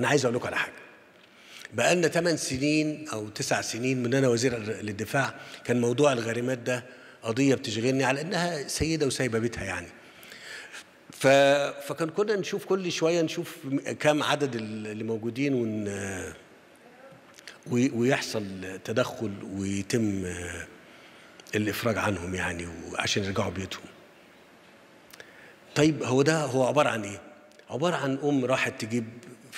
أنا عايز أقول لكم على حاجة. بقالنا 8 سنين أو 9 سنين من أنا وزير للدفاع كان موضوع الغارمات ده قضية بتشغلني على إنها سيدة وسايبة بيتها يعني. ف... فكان كنا نشوف كل شوية نشوف كم عدد اللي موجودين ون... وي- ويحصل تدخل ويتم آه، الإفراج عنهم يعني وعشان يرجعوا بيوتهم طيب هو ده هو عبارة عن إيه؟ عبارة عن أم راحت تجيب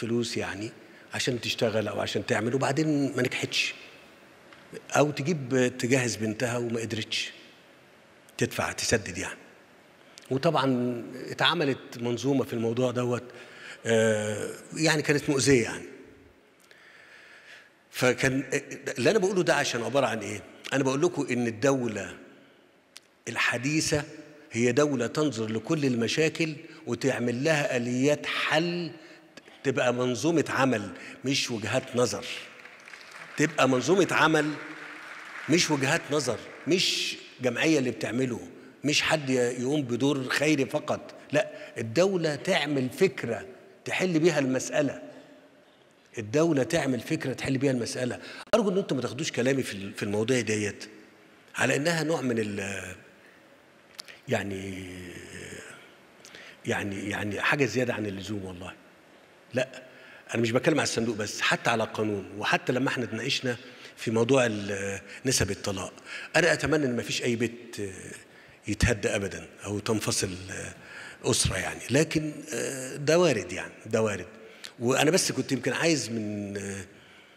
فلوس يعني عشان تشتغل أو عشان تعمل وبعدين ما نجحتش. أو تجيب تجهز بنتها وما قدرتش تدفع تسدد يعني. وطبعا اتعملت منظومة في الموضوع دوت آه، يعني كانت مؤذية يعني. فكان اللي أنا بقوله ده عشان عبارة عن إيه؟ أنا بقول لكم إن الدولة الحديثة هي دولة تنظر لكل المشاكل وتعمل لها آليات حل تبقى منظومة عمل مش وجهات نظر. تبقى منظومة عمل مش وجهات نظر مش جمعية اللي بتعمله مش حد يقوم بدور خيري فقط. لا الدولة تعمل فكرة تحل بيها المسألة. الدولة تعمل فكرة تحل بيها المسألة. أرجو أن أنتم ما تاخدوش كلامي في المواضيع ديت على إنها نوع من ال يعني يعني يعني حاجة زيادة عن اللزوم والله. لا أنا مش بتكلم على الصندوق بس حتى على القانون وحتى لما إحنا اتناقشنا في موضوع نسب الطلاق أنا أتمنى إن ما فيش أي بيت يتهدى أبدا أو تنفصل أسرة يعني لكن ده وارد يعني ده وارد. وأنا بس كنت يمكن عايز من آه،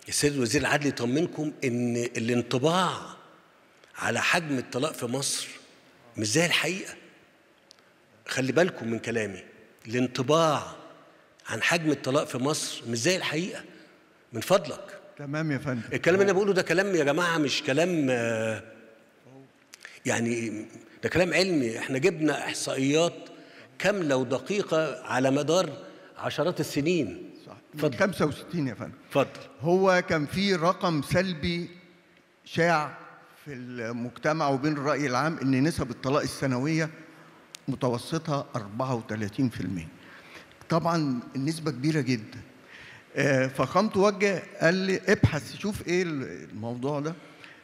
السيد وزير العدل يطمنكم إن الانطباع على حجم الطلاق في مصر مش زي الحقيقة. خلي بالكم من كلامي الانطباع عن حجم الطلاق في مصر مش زي الحقيقة. من فضلك. تمام يا فندم. الكلام اللي أنا بقوله ده كلام يا جماعة مش كلام آه، يعني ده كلام علمي. إحنا جبنا إحصائيات كاملة ودقيقة على مدار عشرات السنين. صح. اتفضل. 65 يا فندم. اتفضل. هو كان في رقم سلبي شاع في المجتمع وبين الرأي العام إن نسب الطلاق السنوية متوسطها 34% طبعا النسبة كبيرة جدا. آه، فقام توجه قال لي ابحث شوف إيه الموضوع ده.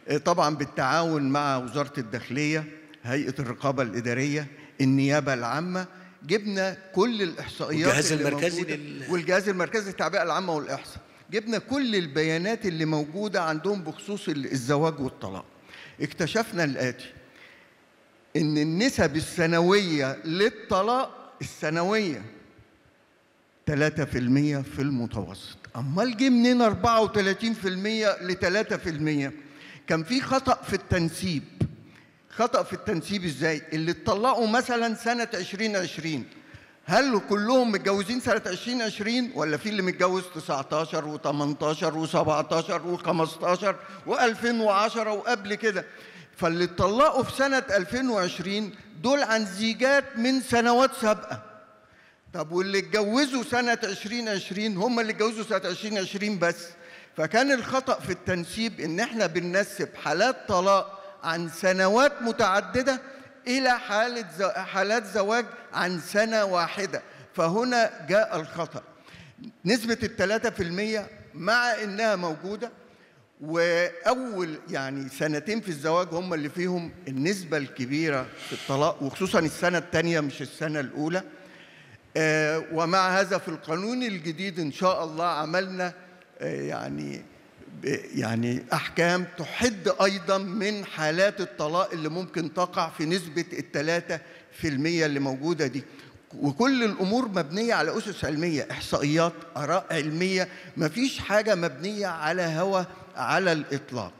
آه، طبعا بالتعاون مع وزارة الداخلية هيئة الرقابة الإدارية النيابة العامة جبنا كل الإحصائيات والجهاز المركزي لل- والجهاز المركزي للتعبئة العامة والإحصاء. جبنا كل البيانات اللي موجودة عندهم بخصوص ال- الزواج والطلاق. اكتشفنا الآتي إن النسب السنوية للطلاق السنوية 3% في المتوسط. أمال جه منين 34% ل 3% كان في خطأ في التنسيب. خطأ في التنسيب إزاي؟ اللي اتطلقوا مثلا سنة 2020 هل كلهم متجوزين سنة 2020 ولا في اللي متجوز 19 و18 و17 و15 و2010 وقبل كده؟ فاللي اتطلقوا في سنة 2020 دول عن زيجات من سنوات سابقة. طب واللي اتجوزوا سنة 2020 هم اللي اتجوزوا سنة 2020 بس. فكان الخطأ في التنسيب إن إحنا بننسب حالات طلاق عن سنوات متعددة إلى حالة ز- حالات زواج عن سنة واحدة. فهنا جاء الخطأ. نسبة الثلاثة في المية مع إنها موجودة وأول يعني سنتين في الزواج هم اللي فيهم النسبة الكبيرة في الطلاق وخصوصا السنة الثانية مش السنة الأولى. ومع هذا في القانون الجديد إن شاء الله عملنا آه، يعني يعني أحكام تحد أيضا من حالات الطلاق اللي ممكن تقع في نسبة الثلاثة في المية اللي موجودة دي. وكل الأمور مبنية على أسس علمية إحصائيات آراء علمية مفيش حاجة مبنية على هوى على الإطلاق.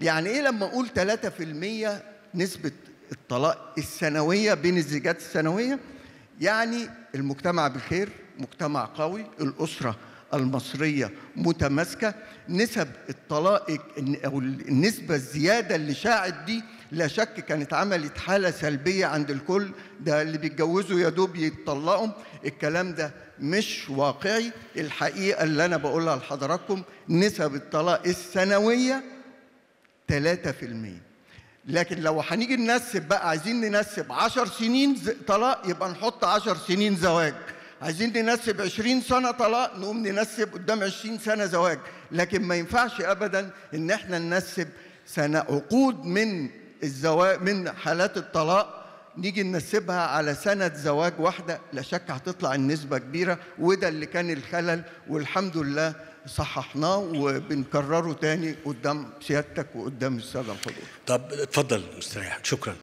يعني إيه لما أقول 3% نسبة الطلاق السنوية بين الزيجات السنوية؟ يعني المجتمع بخير مجتمع قوي الأسرة المصرية متماسكة. نسب الطلاق أو النسبة الزيادة اللي شاعت دي لا شك كانت عملت حالة سلبية عند الكل. ده اللي بيتجوزوا يا دوب يتطلقوا. الكلام ده مش واقعي. الحقيقة اللي أنا بقولها لحضراتكم نسب الطلاق السنوية 3% لكن لو هنيجي ننسب بقى عايزين ننسب 10 سنين طلاق يبقى نحط 10 سنين زواج. عايزين ننسب 20 سنة طلاق نقوم ننسب قدام 20 سنة زواج. لكن ما ينفعش أبدا إن إحنا ننسب سنة عقود من الزواج من حالات الطلاق نيجي ننسبها على سنة زواج واحدة لا شك هتطلع النسبة كبيرة وده اللي كان الخلل والحمد لله صححناه وبنكرره تاني قدام سيادتك وقدام السادة الحضور. طب اتفضل مستريح شكرا.